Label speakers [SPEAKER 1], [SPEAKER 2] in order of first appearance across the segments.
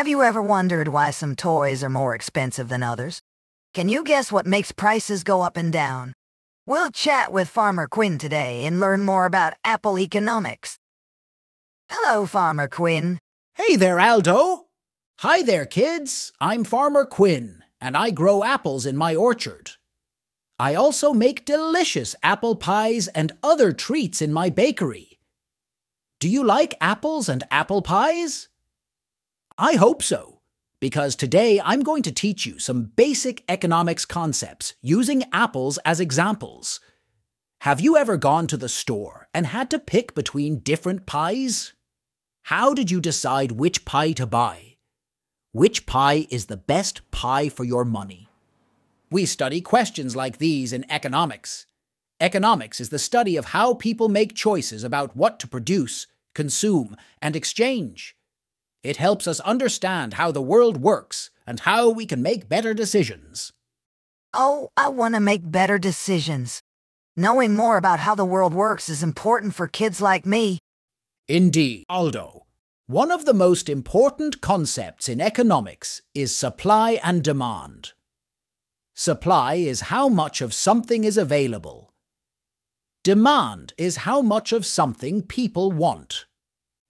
[SPEAKER 1] Have you ever wondered why some toys are more expensive than others? Can you guess what makes prices go up and down? We'll chat with Farmer Quinn today and learn more about apple economics. Hello, Farmer Quinn.
[SPEAKER 2] Hey there, Aldo. Hi there, kids. I'm Farmer Quinn, and I grow apples in my orchard. I also make delicious apple pies and other treats in my bakery. Do you like apples and apple pies? I hope so, because today I'm going to teach you some basic economics concepts using apples as examples. Have you ever gone to the store and had to pick between different pies? How did you decide which pie to buy? Which pie is the best pie for your money? We study questions like these in economics. Economics is the study of how people make choices about what to produce, consume, and exchange. It helps us understand how the world works and how we can make better decisions.
[SPEAKER 1] Oh, I want to make better decisions. Knowing more about how the world works is important for kids like me.
[SPEAKER 2] Indeed, Aldo. One of the most important concepts in economics is supply and demand. Supply is how much of something is available. Demand is how much of something people want.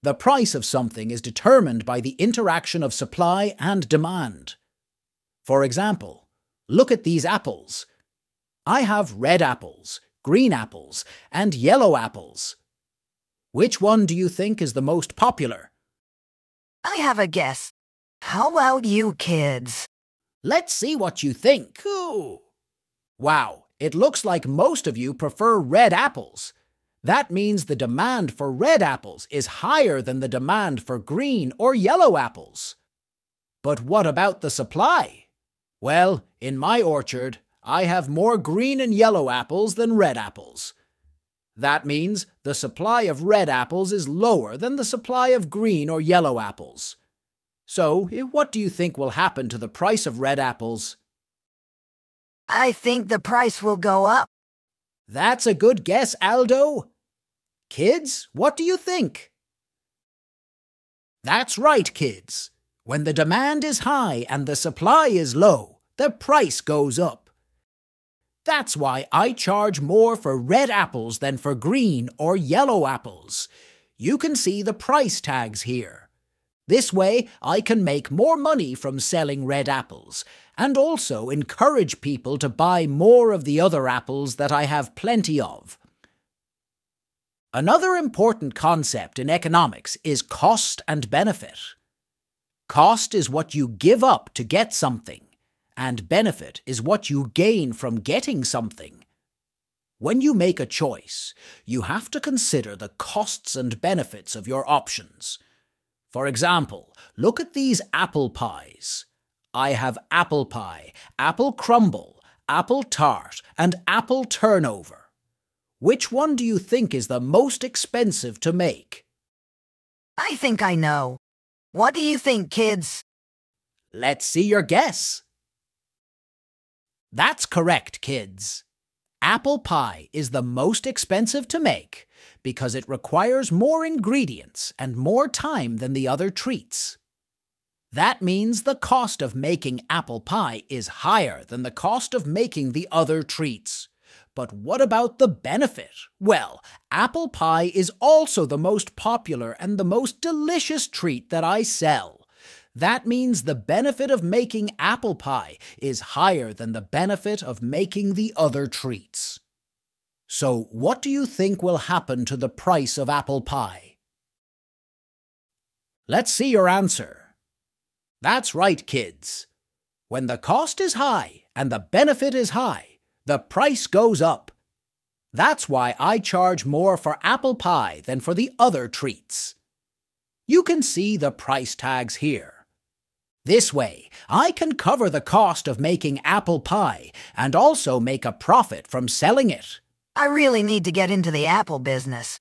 [SPEAKER 2] The price of something is determined by the interaction of supply and demand. For example, look at these apples. I have red apples, green apples, and yellow apples. Which one do you think is the most popular?
[SPEAKER 1] I have a guess. How about you kids?
[SPEAKER 2] Let's see what you think. Ooh. Wow, it looks like most of you prefer red apples. That means the demand for red apples is higher than the demand for green or yellow apples. But what about the supply? Well, in my orchard, I have more green and yellow apples than red apples. That means the supply of red apples is lower than the supply of green or yellow apples. So, eh, what do you think will happen to the price of red apples?
[SPEAKER 1] I think the price will go up.
[SPEAKER 2] That's a good guess, Aldo. Kids, what do you think? That's right, kids. When the demand is high and the supply is low, the price goes up. That's why I charge more for red apples than for green or yellow apples. You can see the price tags here. This way, I can make more money from selling red apples, and also encourage people to buy more of the other apples that I have plenty of. Another important concept in economics is cost and benefit. Cost is what you give up to get something, and benefit is what you gain from getting something. When you make a choice, you have to consider the costs and benefits of your options. For example, look at these apple pies. I have apple pie, apple crumble, apple tart, and apple turnover. Which one do you think is the most expensive to make?
[SPEAKER 1] I think I know. What do you think, kids?
[SPEAKER 2] Let's see your guess. That's correct, kids. Apple pie is the most expensive to make because it requires more ingredients and more time than the other treats. That means the cost of making apple pie is higher than the cost of making the other treats. But what about the benefit? Well, apple pie is also the most popular and the most delicious treat that I sell. That means the benefit of making apple pie is higher than the benefit of making the other treats. So, what do you think will happen to the price of apple pie? Let's see your answer. That's right, kids. When the cost is high and the benefit is high, the price goes up. That's why I charge more for apple pie than for the other treats. You can see the price tags here. This way, I can cover the cost of making apple pie and also make a profit from selling it.
[SPEAKER 1] I really need to get into the apple business.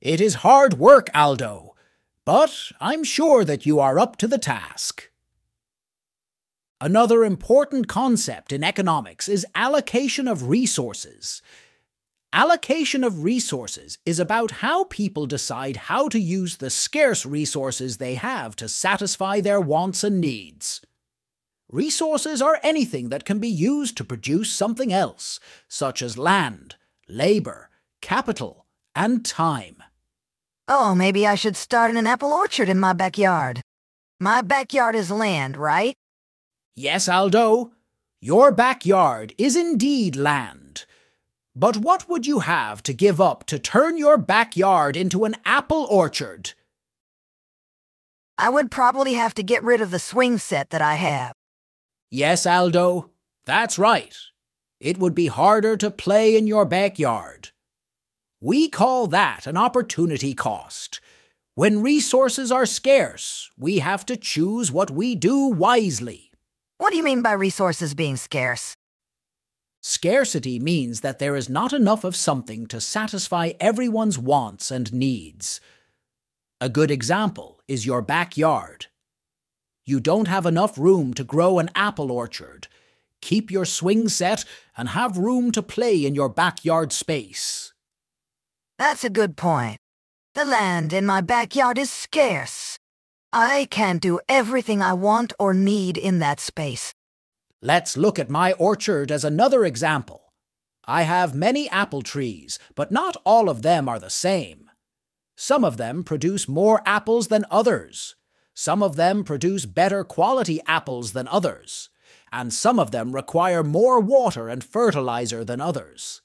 [SPEAKER 2] It is hard work, Aldo, but I'm sure that you are up to the task. Another important concept in economics is allocation of resources. Allocation of resources is about how people decide how to use the scarce resources they have to satisfy their wants and needs. Resources are anything that can be used to produce something else, such as land, labor, capital, and time.
[SPEAKER 1] Oh, maybe I should start an apple orchard in my backyard. My backyard is land, right?
[SPEAKER 2] Yes, Aldo. Your backyard is indeed land. But what would you have to give up to turn your backyard into an apple orchard?
[SPEAKER 1] I would probably have to get rid of the swing set that I have.
[SPEAKER 2] Yes, Aldo, that's right. It would be harder to play in your backyard. We call that an opportunity cost. When resources are scarce, we have to choose what we do wisely.
[SPEAKER 1] What do you mean by resources being scarce?
[SPEAKER 2] Scarcity means that there is not enough of something to satisfy everyone's wants and needs. A good example is your backyard. You don't have enough room to grow an apple orchard. Keep your swing set and have room to play in your backyard space.
[SPEAKER 1] That's a good point. The land in my backyard is scarce. I can't do everything I want or need in that space.
[SPEAKER 2] Let's look at my orchard as another example. I have many apple trees, but not all of them are the same. Some of them produce more apples than others. Some of them produce better quality apples than others. And some of them require more water and fertilizer than others.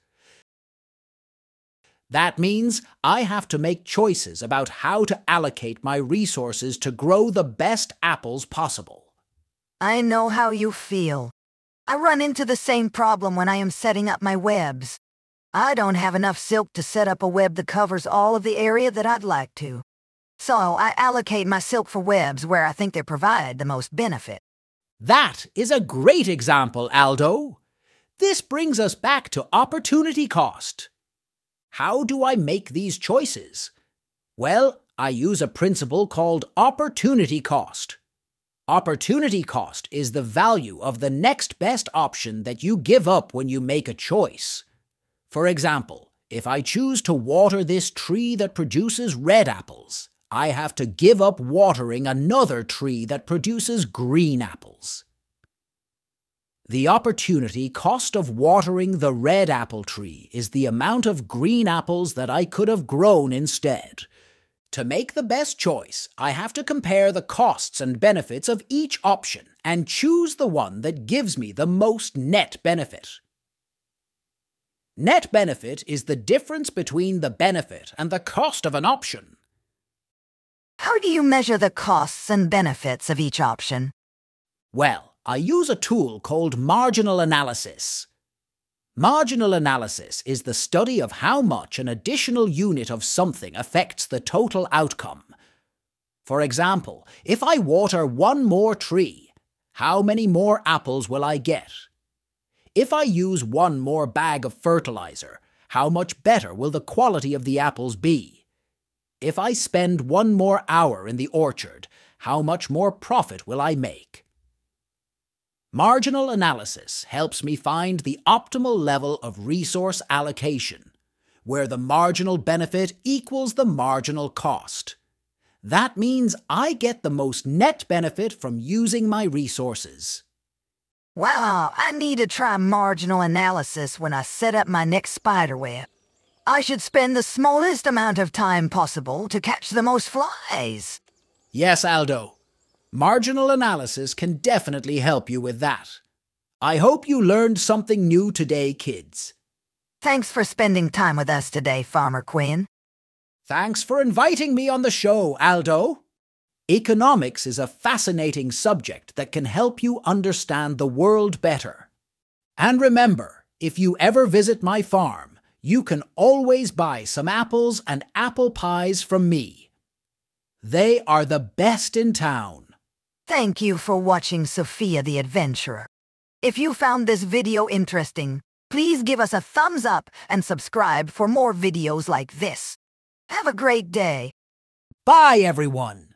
[SPEAKER 2] That means I have to make choices about how to allocate my resources to grow the best apples possible.
[SPEAKER 1] I know how you feel. I run into the same problem when I am setting up my webs. I don't have enough silk to set up a web that covers all of the area that I'd like to. So I allocate my silk for webs where I think they provide the most benefit.
[SPEAKER 2] That is a great example, Aldo. This brings us back to opportunity cost. How do I make these choices? Well, I use a principle called opportunity cost. Opportunity cost is the value of the next best option that you give up when you make a choice. For example, if I choose to water this tree that produces red apples, I have to give up watering another tree that produces green apples. The opportunity cost of watering the red apple tree is the amount of green apples that I could have grown instead. To make the best choice, I have to compare the costs and benefits of each option and choose the one that gives me the most net benefit. Net benefit is the difference between the benefit and the cost of an option.
[SPEAKER 1] How do you measure the costs and benefits of each option?
[SPEAKER 2] Well, I use a tool called marginal analysis. Marginal analysis is the study of how much an additional unit of something affects the total outcome. For example, if I water one more tree, how many more apples will I get? If I use one more bag of fertilizer, how much better will the quality of the apples be? If I spend one more hour in the orchard, how much more profit will I make? Marginal analysis helps me find the optimal level of resource allocation, where the marginal benefit equals the marginal cost. That means I get the most net benefit from using my resources.
[SPEAKER 1] Wow, I need to try marginal analysis when I set up my next spiderweb. I should spend the smallest amount of time possible to catch the most flies.
[SPEAKER 2] Yes, Aldo. Marginal analysis can definitely help you with that. I hope you learned something new today, kids.
[SPEAKER 1] Thanks for spending time with us today, Farmer Quinn.
[SPEAKER 2] Thanks for inviting me on the show, Aldo. Economics is a fascinating subject that can help you understand the world better. And remember, if you ever visit my farm, you can always buy some apples and apple pies from me. They are the best in town.
[SPEAKER 1] Thank you for watching Sofia the Adventurer. If you found this video interesting, please give us a thumbs up and subscribe for more videos like this. Have a great day.
[SPEAKER 2] Bye, everyone.